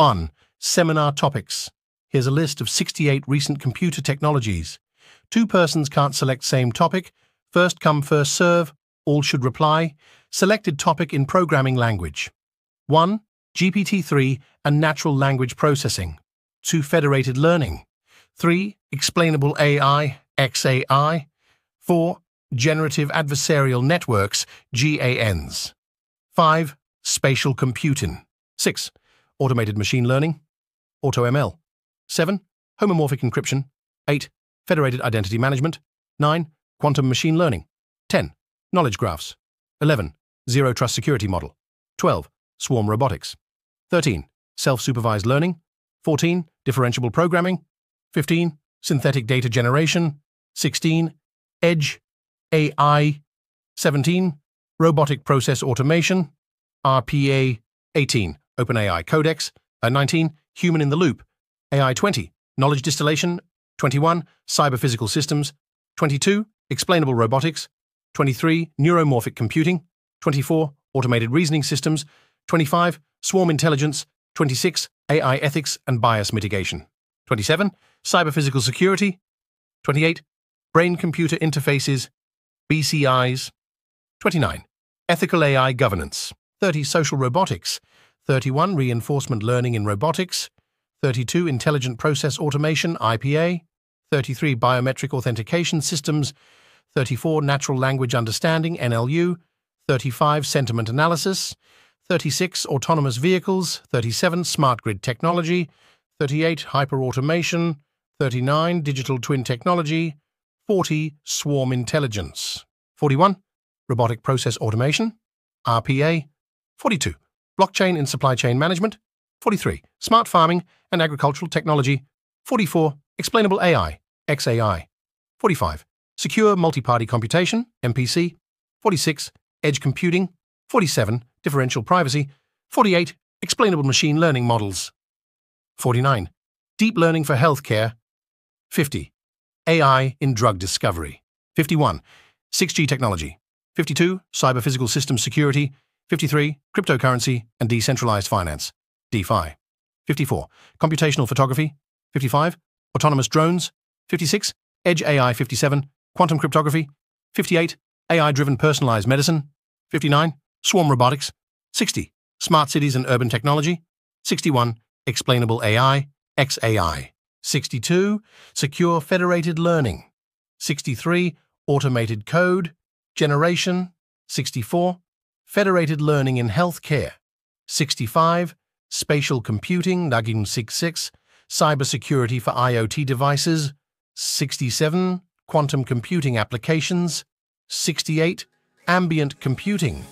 1. Seminar topics. Here's a list of 68 recent computer technologies. Two persons can't select same topic. First come, first serve. All should reply. Selected topic in programming language. 1. GPT-3 and natural language processing. 2. Federated learning. 3. Explainable AI, XAI. 4. Generative Adversarial Networks, GANs. 5. Spatial Computing. 6. Automated Machine Learning, AutoML. 7. Homomorphic Encryption. 8. Federated Identity Management. 9. Quantum Machine Learning. 10. Knowledge Graphs. 11. Zero Trust Security Model. 12. Swarm Robotics. 13. Self-Supervised Learning. 14. Differentiable Programming. 15. Synthetic Data Generation. 16. Edge AI. 17. Robotic Process Automation. RPA. 18. OpenAI Codex. Uh, 19. Human in the Loop. AI 20. Knowledge Distillation. 21. Cyber-Physical Systems. 22. Explainable Robotics. 23. Neuromorphic Computing. 24. Automated Reasoning Systems. 25. Swarm Intelligence. 26. AI Ethics and Bias Mitigation. 27. Cyber-Physical Security. 28. Brain-Computer Interfaces. BCIs. 29. Ethical AI Governance. 30. Social Robotics. 31. Reinforcement Learning in Robotics, 32. Intelligent Process Automation, IPA, 33. Biometric Authentication Systems, 34. Natural Language Understanding, NLU, 35. Sentiment Analysis, 36. Autonomous Vehicles, 37. Smart Grid Technology, 38. Hyperautomation, 39. Digital Twin Technology, 40. Swarm Intelligence, 41. Robotic Process Automation, RPA, 42 blockchain in supply chain management, 43. Smart farming and agricultural technology, 44. Explainable AI, XAI, 45. Secure multi-party computation, MPC, 46. Edge computing, 47. Differential privacy, 48. Explainable machine learning models, 49. Deep learning for healthcare, 50. AI in drug discovery, 51. 6G technology, 52. Cyber physical system security, 53. Cryptocurrency and decentralized finance, DeFi. 54. Computational photography. 55. Autonomous drones. 56. Edge AI 57. Quantum cryptography. 58. AI-driven personalized medicine. 59. Swarm robotics. 60. Smart cities and urban technology. 61. Explainable AI, XAI. 62. Secure federated learning. 63. Automated code. Generation. 64. Federated Learning in Healthcare, 65, Spatial Computing, Nagin 66, Cybersecurity for IoT Devices, 67, Quantum Computing Applications, 68, Ambient Computing,